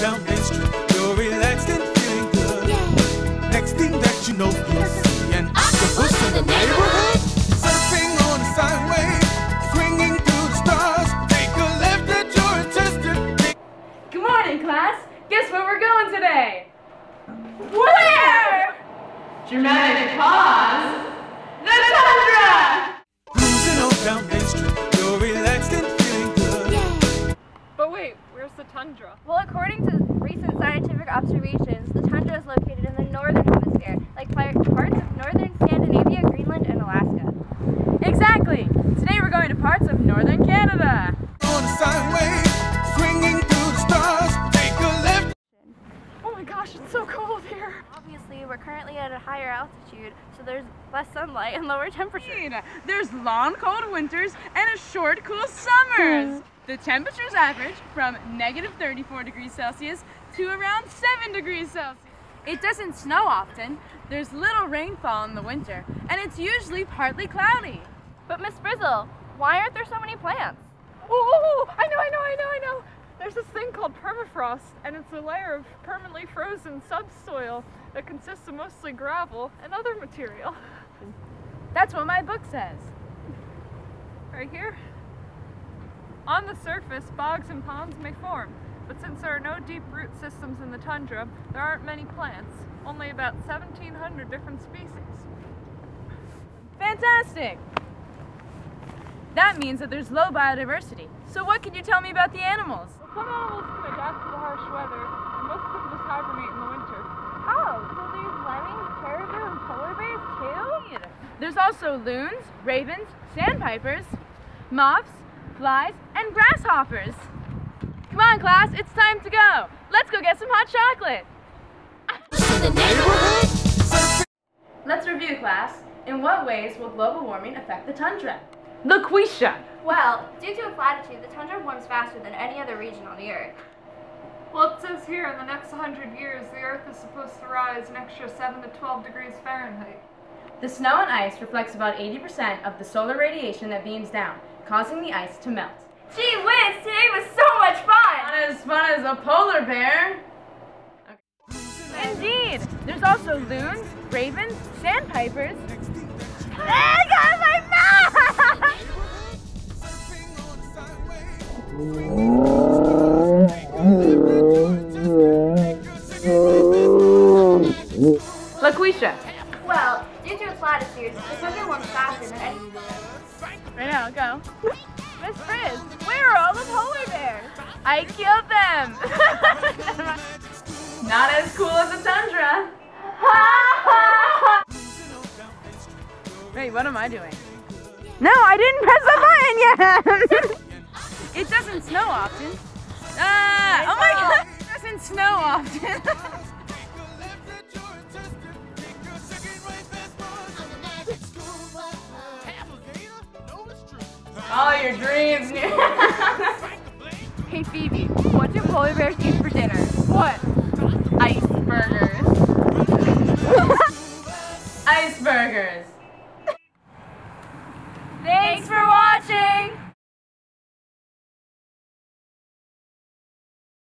down Main Street. You're relaxed and feeling good. Next thing that you know, you see an octopus in the neighborhood. Surfing on a sine swinging through the stars. Take a left at your intestine. Good morning, class. Guess where we're going today? Where? Dramatic pause. The tundra. Cruising on down tundra? Well, according to recent scientific observations, the tundra is located in the northern hemisphere, like parts of northern Scandinavia, Greenland, and Alaska. Exactly. Today we're going to parts of northern Canada. On a sine swinging through the stars. Take a left. Oh my gosh, it's so cold here. Obviously, we're currently at a higher altitude, so there's less sunlight and lower temperatures. There's long, cold winters and a short, cool summers. Hmm. The temperatures average from negative 34 degrees Celsius to around 7 degrees Celsius. It doesn't snow often, there's little rainfall in the winter, and it's usually partly cloudy. But Miss Frizzle, why aren't there so many plants? Oh, I know, I know, I know, I know. There's this thing called permafrost, and it's a layer of permanently frozen subsoil that consists of mostly gravel and other material. That's what my book says. Right here. On the surface, bogs and ponds may form, but since there are no deep root systems in the tundra, there aren't many plants, only about 1,700 different species. Fantastic! That means that there's low biodiversity. So what can you tell me about the animals? Well, Some animals can adapt to the harsh weather, and most of them just hibernate in the winter. Oh, so there's lemmings, caribou, and polar bears too? There's also loons, ravens, sandpipers, moths, flies, and grasshoppers. Come on, class, it's time to go. Let's go get some hot chocolate. In the neighborhood. Surfing. Let's review, class. In what ways will global warming affect the tundra? LaQuisha. Well, due to its latitude, the tundra warms faster than any other region on the Earth. Well, it says here in the next 100 years, the Earth is supposed to rise an extra 7 to 12 degrees Fahrenheit. The snow and ice reflects about 80% of the solar radiation that beams down, causing the ice to melt. Gee whiz, today was so much fun! Not as fun as a polar bear. Indeed. There's also loons, ravens, sandpipers. I got my mouth! Surfing on a sine wave. LaQuisha. Well, due to its latitude, the tundra warms faster than any. Right now, go. Miss Frizz, where are all the polar bears? I killed them. Not as cool as the tundra. Wait, what am I doing? No, I didn't press the button yet. it doesn't snow often. Ah, oh my god, it doesn't snow often. All your dreams. Hey Phoebe, what do polar bears eat for dinner? what? Icebergers. Icebergers.